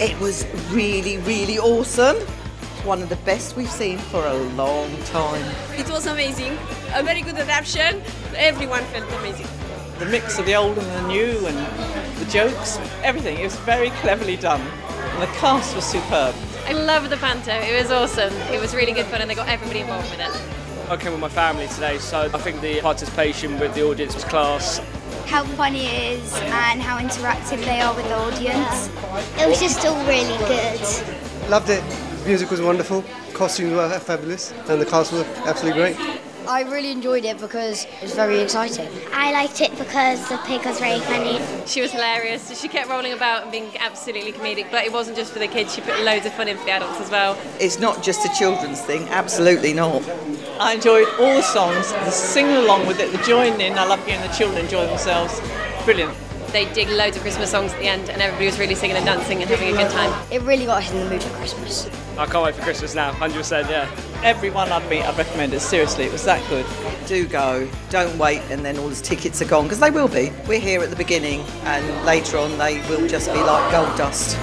It was really, really awesome. One of the best we've seen for a long time. It was amazing. A very good adaptation. Everyone felt amazing. The mix of the old and the new and the jokes, everything. It was very cleverly done. And the cast was superb. I love the panto. It was awesome. It was really good fun and they got everybody involved with it. I came with my family today, so I think the participation with the audience was class. How funny it is and how interactive they are with the audience. It was just all really good. Loved it. Music was wonderful, costumes were fabulous, and the cast were absolutely great. I really enjoyed it because it was very exciting. I liked it because the pig was very funny. She was hilarious. She kept rolling about and being absolutely comedic, but it wasn't just for the kids. She put loads of fun in for the adults as well. It's not just a children's thing, absolutely not. I enjoyed all the songs, the singing along with it, the joining in. I love hearing the children enjoy themselves. Brilliant. They did loads of Christmas songs at the end, and everybody was really singing and dancing and having a good time. It really got us in the mood for Christmas. I can't wait for Christmas now, 100%, yeah. Everyone I'd meet, I'd recommend it. Seriously, it was that good. Do go. Don't wait and then all the tickets are gone because they will be. We're here at the beginning and later on they will just be like gold dust.